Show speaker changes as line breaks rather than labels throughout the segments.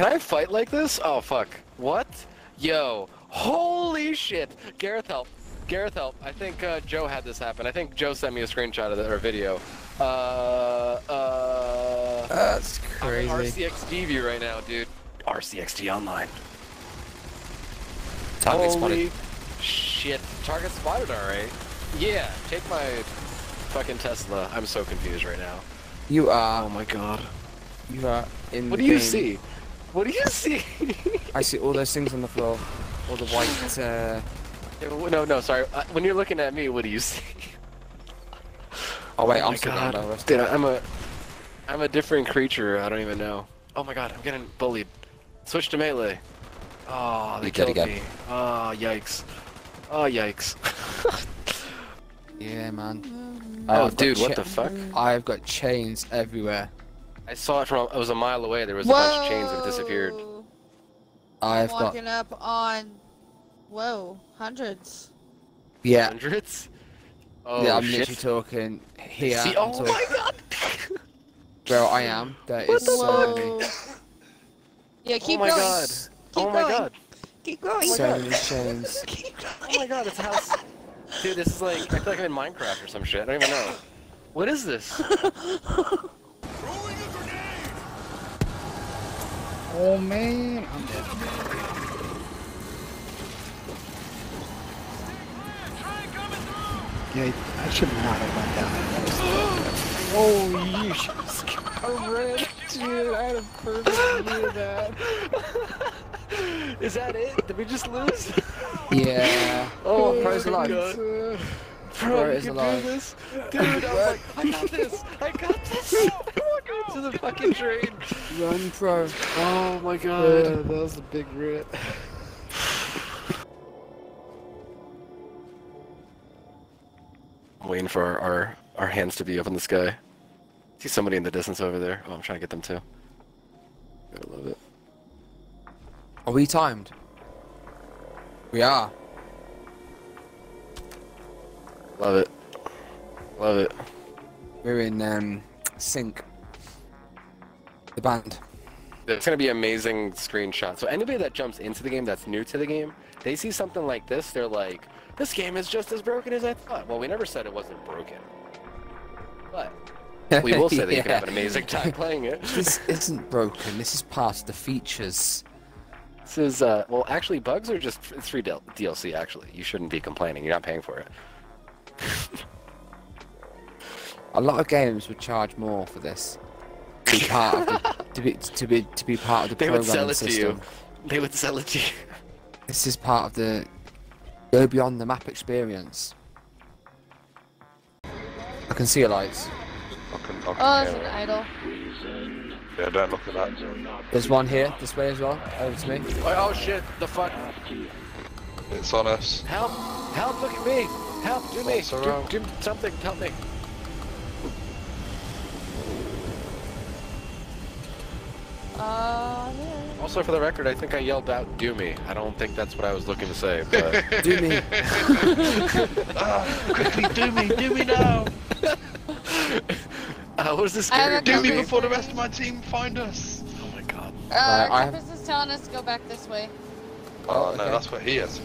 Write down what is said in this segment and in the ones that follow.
Can I fight like this? Oh fuck. What? Yo. Holy shit. Gareth help. Gareth help. I think uh, Joe had this happen. I think Joe sent me a screenshot of the, or video. Uh, uh.
That's
I'm
crazy.
RCXD view right now, dude. RCXD online.
Target
Holy
spotted.
shit. Target spotted, alright. Yeah, take my fucking Tesla. I'm so confused right now.
You are.
Oh my god.
You are in
What do you see? What do you see?
I see all those things on the floor. All the white. Uh...
no, no, sorry. Uh, when you're looking at me, what do you see?
Oh wait,
oh
I'm
my god.
down.
Dude, I'm a, I'm a different creature. I don't even know. Oh my god, I'm getting bullied. Switch to melee. Oh, they
You
killed me. Oh, yikes. Oh, yikes.
Yeah, man.
oh,
I've
dude, what the fuck?
I've got chains everywhere.
I saw it from. It was a mile away. There was a bunch of chains that disappeared.
I've
I'm
got.
walking up on. Whoa, hundreds.
Yeah.
Hundreds. Oh
yeah, I'm
shit.
literally talking here.
See, oh
talking
my god.
where I am. There
What
is
the
so
fuck?
many,
Yeah, keep
oh my
going.
god.
Keep
oh my
going.
god.
Keep oh going.
my
so many chains.
Keep going.
Oh my god, it's a house. Dude, this is like I feel like I'm in Minecraft or some shit. I don't even know. What is this?
Oh man, I'm dead. Yeah, I should not have went down there. Oh, you should I ran, dude. I had a perfect view of that.
is that it? Did we just lose?
Yeah.
Oh,
Pro's
my
alive.
God. Bro,
Bro
you
is
can
alive.
do this. Dude, I was like, I got this. I got this. Go to the fucking train.
Run, pro.
Oh my god.
that was a big rip.
Waiting for our, our, our hands to be up in the sky. See somebody in the distance over there. Oh, I'm trying to get them too. I love it.
Are we timed? We are.
Love it. Love it.
We're in um, sync. The band.
It's gonna be amazing screenshot. So anybody that jumps into the game that's new to the game, they see something like this, they're like, "This game is just as broken as I thought." Well, we never said it wasn't broken, but we will say that you can have an amazing time playing it.
This isn't broken. This is part of the features.
This is uh, well, actually, bugs are just it's free DLC. Actually, you shouldn't be complaining. You're not paying for it.
A lot of games would charge more for this. Be part of the, to be to be to be part of the
They would
programming
sell it to
system.
you. They would sell it to you.
This is part of the go beyond the map experience. I can see your lights.
Fucking, fucking
Oh, there's
hell.
an idol.
Yeah, don't look at that.
There's one here, this way as well. Over to me.
Oh, oh shit! The fuck!
It's on us.
Help! Help! Look at me! Help! Do me!
Bots are out.
Do, do something! Help me!
Uh, yeah.
Also, for the record, I think I yelled out "Do me." I don't think that's what I was looking to say, but
Do me.
ah, quickly, do me, do me now.
uh, what is this?
I have
scary?
a
Do me before the rest of my team find us.
Oh my god!
Uh,
I-
Compass is telling us to go back this way.
Oh,
Oh,
no,
okay.
that's where he is.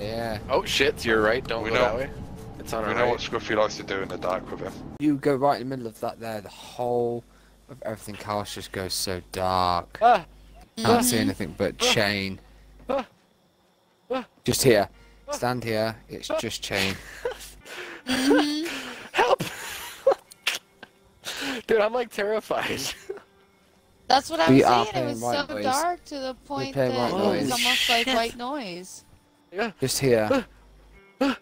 Yeah.
Oh shit! You're right. Don't
We
go
know.
that way. It's on
We
our
know
right.
what Scruffy likes to do in the dark with him.
You go right in the middle of that there, the whole of everything else just goes so dark.
Ah!
Can't see anything but chain.
Ah. Ah.
Just here. Stand here, it's just chain.
Help! Dude, I'm like terrified.
That's what I
We
was saying. It was so
noise.
dark to the point that
white
it was
noise.
almost like
Shit.
white noise.
yeah.
Just here.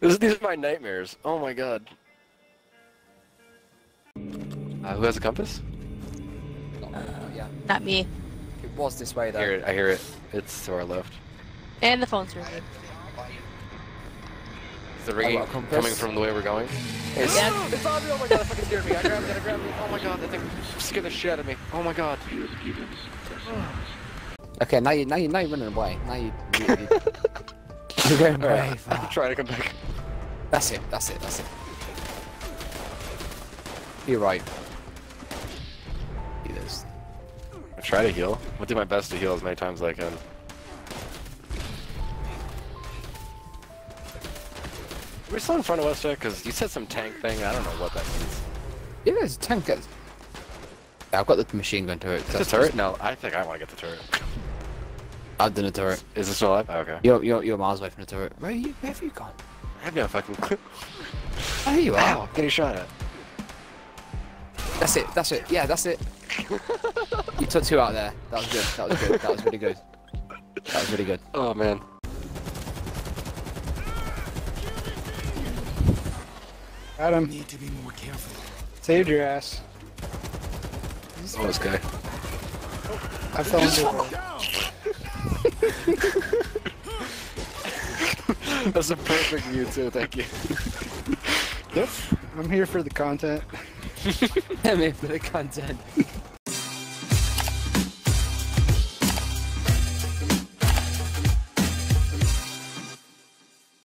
This, these are my nightmares. Oh my god. Uh, who has a compass?
yeah.
Not me.
It was this way
I
though.
hear it. I hear it. It's to our left.
And the phone's ringing.
Is the ringing
got a compass.
coming from the way we're going? It's,
Yeah.
it's on! Oh my god, that fucking scared me. I grabbed it, I grabbed it. Oh my god, that thing scared the shit out of me. Oh my god.
Okay, now you now you now you're running away. Now you, you, you you're going very
Alright, I'm trying to come back.
That's it, that's it, that's it. You're right.
Try to heal. I'll do my best to heal as many times as I can. We're still in front of us, Jack, because you said some tank thing. I don't know what that means.
Yeah, a tank. I've got the machine gun turret.
Is a turret? No, I think I want to get the turret.
I've done a turret.
Is this still alive? Oh, okay.
You're, you're, you're miles away from the turret. Where, are you, where have you gone?
I have no fucking clue.
Oh, here you are.
Ow, getting shot at.
That's it. That's it. Yeah, that's it. you took two out there. That was good. That was good. That was really good. That was really good.
Oh, man.
Got him.
Need to be more careful.
Saved your ass.
Oh, this guy.
I fell into the...
That's a perfect view, too. Thank you.
Yep. I'm here for the content.
I'm here for the content.